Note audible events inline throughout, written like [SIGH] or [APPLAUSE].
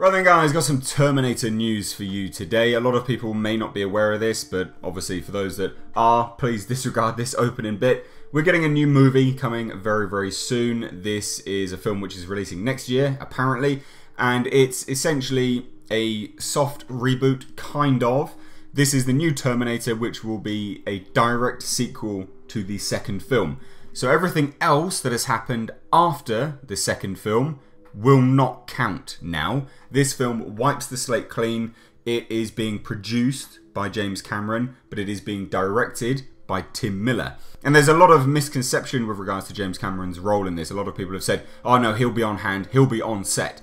Right then guys, got some Terminator news for you today. A lot of people may not be aware of this, but obviously for those that are, please disregard this opening bit. We're getting a new movie coming very, very soon. This is a film which is releasing next year, apparently, and it's essentially a soft reboot, kind of. This is the new Terminator, which will be a direct sequel to the second film. So everything else that has happened after the second film will not count now. This film wipes the slate clean. It is being produced by James Cameron, but it is being directed by Tim Miller. And there's a lot of misconception with regards to James Cameron's role in this. A lot of people have said, oh no, he'll be on hand, he'll be on set.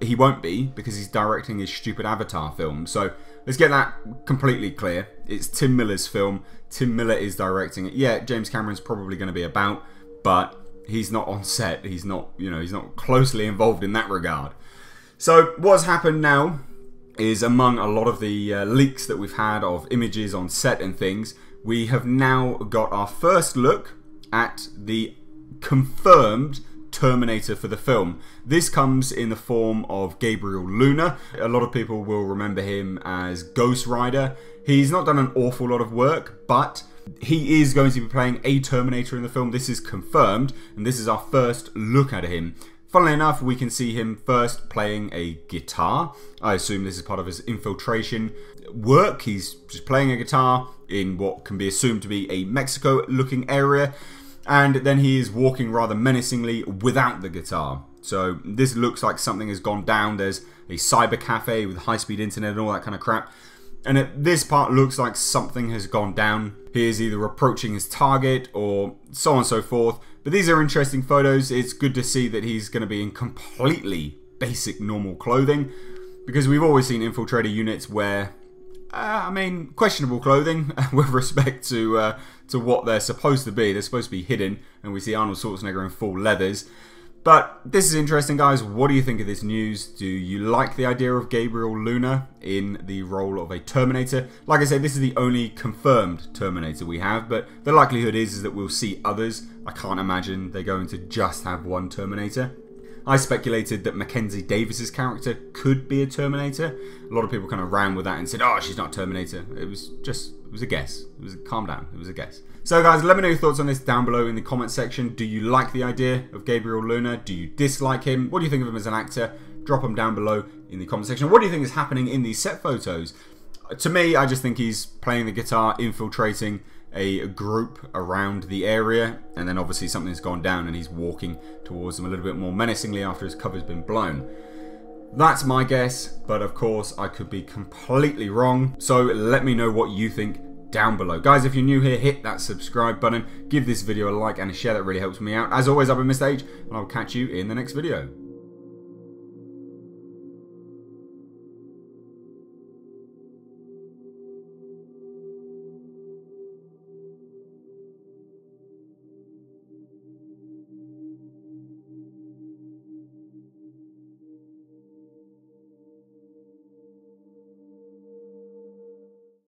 He won't be because he's directing his stupid Avatar film. So let's get that completely clear. It's Tim Miller's film. Tim Miller is directing it. Yeah, James Cameron's probably going to be about, but he's not on set. He's not, you know, he's not closely involved in that regard. So what's happened now is among a lot of the uh, leaks that we've had of images on set and things, we have now got our first look at the confirmed Terminator for the film. This comes in the form of Gabriel Luna. A lot of people will remember him as Ghost Rider. He's not done an awful lot of work, but he is going to be playing a Terminator in the film. This is confirmed, and this is our first look at him. Funnily enough, we can see him first playing a guitar. I assume this is part of his infiltration work. He's just playing a guitar in what can be assumed to be a Mexico looking area. And then he is walking rather menacingly without the guitar. So this looks like something has gone down. There's a cyber cafe with high speed internet and all that kind of crap. And it, this part looks like something has gone down. He is either approaching his target or so on and so forth. But these are interesting photos. It's good to see that he's going to be in completely basic normal clothing. Because we've always seen infiltrator units wear, uh, I mean, questionable clothing [LAUGHS] with respect to uh, to what they're supposed to be. They're supposed to be hidden, and we see Arnold Schwarzenegger in full leathers. But this is interesting, guys. What do you think of this news? Do you like the idea of Gabriel Luna in the role of a Terminator? Like I said, this is the only confirmed Terminator we have, but the likelihood is, is that we'll see others. I can't imagine they're going to just have one Terminator. I speculated that Mackenzie Davis's character could be a Terminator. A lot of people kind of ran with that and said, "Oh, she's not Terminator." It was just, it was a guess. It was a, calm down. It was a guess. So, guys, let me know your thoughts on this down below in the comment section. Do you like the idea of Gabriel Luna? Do you dislike him? What do you think of him as an actor? Drop them down below in the comment section. What do you think is happening in these set photos? To me, I just think he's playing the guitar, infiltrating a group around the area, and then obviously something's gone down and he's walking towards them a little bit more menacingly after his cover's been blown. That's my guess, but of course I could be completely wrong. So let me know what you think down below. Guys, if you're new here, hit that subscribe button, give this video a like and a share, that really helps me out. As always, I've been Mr. H, and I'll catch you in the next video.